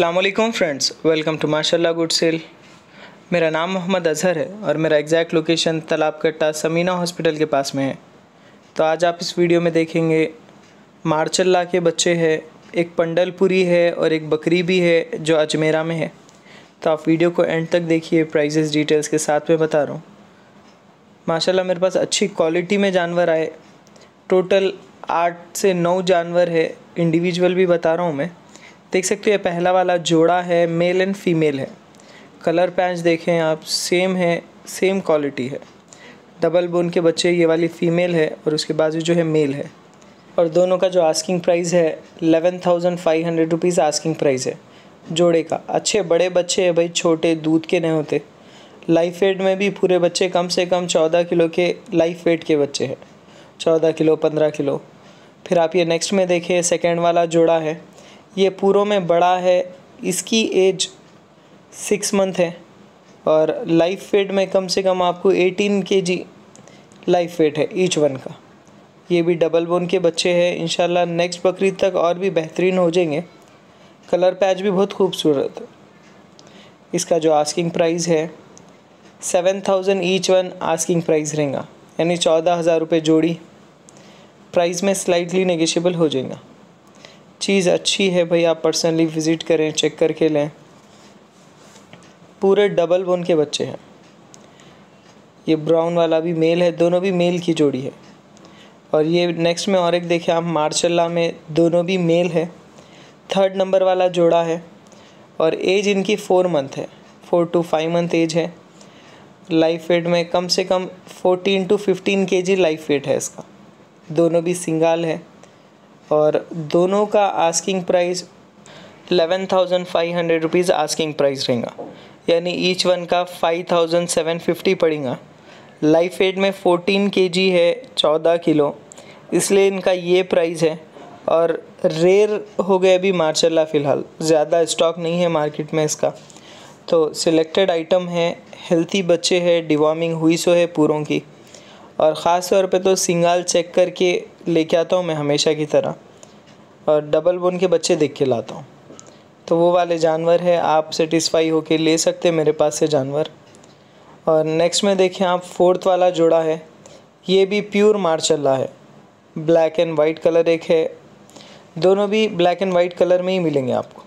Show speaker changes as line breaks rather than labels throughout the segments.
Aslam friends welcome to माशाल्लाह good cell मेरा नाम मोहम्मद अज़हर है और मेरा एग्जैक्ट लोकेशन तालाब कट्टा समीना हॉस्पिटल के पास में है। तो आज आप इस वीडियो में देखेंगे मार्चल्ला के बच्चे हैं, एक पंडलपुरी है और एक बकरी भी है जो अजमेरा में है। तो आप वीडियो को एंड तक देखिए प्राइजेस डिटेल्स के साथ में बता रहा हूँ। माशाल्लाह मेरे पास अच्छी क्वालिटी में जानवर आए। टोटल आठ से नौ जानवर है। इंडिविजुअल भी बता रहा हूँ मैं। देख सकते हो ये पहला वाला जोड़ा है मेल एंड फीमेल है। कलर पैच देखें आप सेम है सेम क्वालिटी है। डबल बोन के बच्चे, ये वाली फ़ीमेल है और उसके बाजू जो है मेल है। और दोनों का जो आस्किंग प्राइस है eleven thousand five hundred rupees asking price है। जोड़े का। अच्छे, बड़े बच्चे हैं भाई, छोटे, दूध के नहीं होते। लाइफ वेट में भी पूरे बच्चे कम से कम चौदह किलो के लाइफ वेट के बच्चे हैं। चौदह किलो, पंद्रह किलो। फिर आप ये नेक्स्ट में देखें सेकेंड वाला जोड़ा है। ये पूरों में बड़ा है, इसकी एज सिक्स मंथ है और लाइफ वेट में कम से कम आपको eighteen K G live weight है ईच वन का। ये भी डबल बोन के बच्चे हैं, इंशाल्लाह नेक्स्ट बकरीद तक और भी बेहतरीन हो जाएँगे। कलर पैच भी बहुत खूबसूरत है। इसका जो आस्किंग प्राइस है seven thousand each one asking price रहेगा। यानी चौदह हज़ार रुपये जोड़ी। प्राइस में स्लाइटली नेगेशियबल हो जाएगा। चीज़ अच्छी है भाई, आप पर्सनली विज़िट करें चेक करके लें। पूरे डबल बोन के बच्चे हैं। ये ब्राउन वाला भी मेल है, दोनों भी मेल की जोड़ी है। और ये नेक्स्ट में और एक देखें, आप मार्शल्ला में दोनों भी मेल है। थर्ड नंबर वाला जोड़ा है। और एज इनकी फोर मंथ है। Four to five month age है। लाइफ वेट में कम से कम फोर्टीन टू फिफ्टीन के जी लाइफ वेट है इसका। दोनों भी सिंगाल है। और दोनों का asking price eleven thousand five hundred rupees asking price रहेगा। यानी ईच वन का फाइव थाउज़ेंड सेवन फिफ्टी पड़ेगा। लाइफ वेट में फोर्टीन के जी है, चौदह किलो। इसलिए इनका ये प्राइस है। और रेयर हो गए अभी मार्शल्ला फ़िलहाल। ज़्यादा स्टॉक नहीं है मार्केट में इसका। तो सिलेक्टेड आइटम है हेल्थी बच्चे है डिवॉर्मिंग हुई सो है पूरों की। और ख़ास तौर पे तो सिंगाल चेक करके लेके आता हूँ मैं हमेशा की तरह और डबल बोन के बच्चे देख के लाता हूँ। तो वो वाले जानवर है, आप सेटिस्फाई होके ले सकते मेरे पास से जानवर। और नेक्स्ट में देखें आप फोर्थ वाला जोड़ा है, ये भी प्योर मार्शल्ला है। ब्लैक एंड वाइट कलर एक है। दोनों भी ब्लैक एंड वाइट कलर में ही मिलेंगे आपको।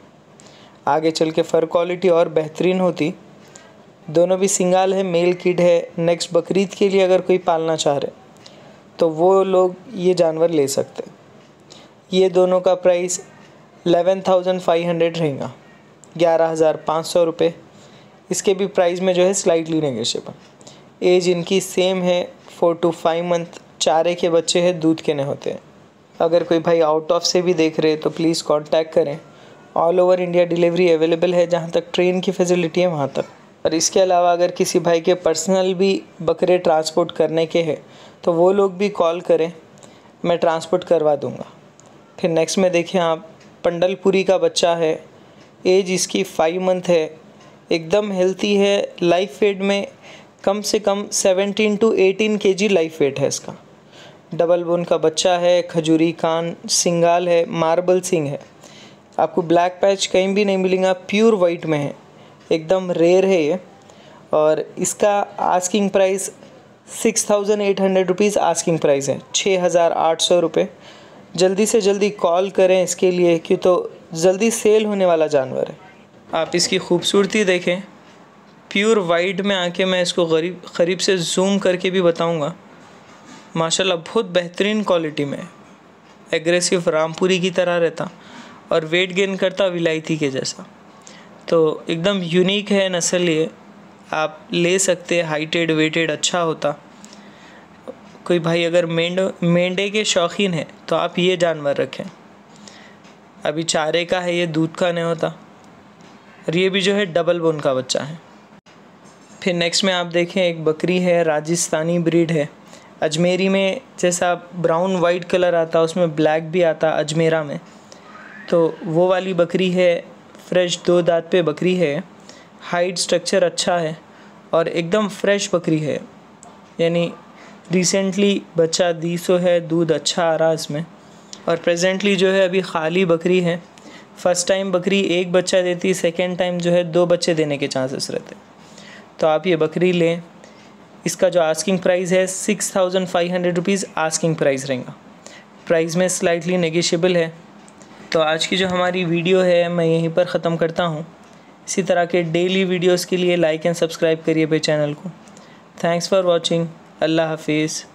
आगे चल के फ़र क्वालिटी और बेहतरीन होती। दोनों भी सिंगाल है मेल किड है। नेक्स्ट बकरीद के लिए अगर कोई पालना चाह रहे तो वो लोग ये जानवर ले सकते। ये दोनों का price eleven thousand five hundred रहेगा। ग्यारह हज़ार पाँच सौ रुपये इसके भी प्राइस में जो है स्लाइटली नेगेशियबल एज इनकी सेम है फोर टू फाइव मंथ चारे के बच्चे हैं, दूध के नहीं होते। हैं अगर कोई भाई आउट ऑफ़ से भी देख रहे तो प्लीज़ कांटेक्ट करें। All over India delivery available है, जहाँ तक ट्रेन की फैसिलिटी है, वहाँ तक। और इसके अलावा अगर किसी भाई के पर्सनल भी बकरे ट्रांसपोर्ट करने के हैं तो वो लोग भी कॉल करें, मैं ट्रांसपोर्ट करवा दूँगा। फिर नेक्स्ट में देखें आप, पंडलपुरी का बच्चा है एज इसकी फाइव मंथ है, एकदम हेल्थी है लाइफ वेट में कम से कम seventeen to eighteen K G life weight है इसका। डबल बोन का बच्चा है, खजूरी कान, सिंगाल है मार्बल सिंह है। आपको ब्लैक पैच कहीं भी नहीं मिलेगा प्योर वाइट में है। एकदम रेयर है ये। और इसका asking price six thousand eight hundred rupees asking price है। छः हज़ार आठ सौ रुपये जल्दी से जल्दी कॉल करें इसके लिए कि तो जल्दी सेल होने वाला जानवर है। आप इसकी खूबसूरती देखें। प्योर वाइट में आके मैं इसको गरीब करीब से जूम करके भी बताऊँगा। माशाल्लाह, बहुत बेहतरीन क्वालिटी में। एग्रेसिव रामपुरी की तरह रहता और वेट गेन करता विलायती के जैसा। तो एकदम यूनिक है नस्ल ये। आप ले सकते हाइटेड, वेटेड अच्छा होता। कोई भाई अगर मेंढ, मेंढे के शौकीन है तो आप ये जानवर रखें। अभी चारे का है, ये दूध का नहीं होता। और ये भी जो है डबल बोन का बच्चा है। फिर नेक्स्ट में आप देखें, एक बकरी है, राजस्थानी ब्रीड है। अजमेरी में जैसा ब्राउन वाइट कलर आता, उसमें ब्लैक भी आता अजमेरा में। तो वो वाली बकरी है फ्रेश दो दांत पे बकरी है। हाइट स्ट्रक्चर अच्छा है और एकदम फ्रेश बकरी है। यानी रिसेंटली बच्चा दी सो है, दूध अच्छा आ रहा इसमें। और प्रेजेंटली जो है, अभी खाली बकरी है। फ़र्स्ट टाइम बकरी एक बच्चा देती सेकेंड टाइम जो है, दो बच्चे देने के चांसेस रहते। तो आप ये बकरी लें। इसका जो आस्किंग प्राइस है six thousand five hundred rupees asking price रहेगा। प्राइस में स्लाइटली नेगेशियबल है। तो आज की जो हमारी वीडियो है, मैं यहीं पर ख़त्म करता हूँ। इसी तरह के डेली वीडियोस के लिए लाइक एंड सब्सक्राइब करिए पे चैनल को। थैंक्स फॉर वॉचिंग अल्लाह हाफिज़।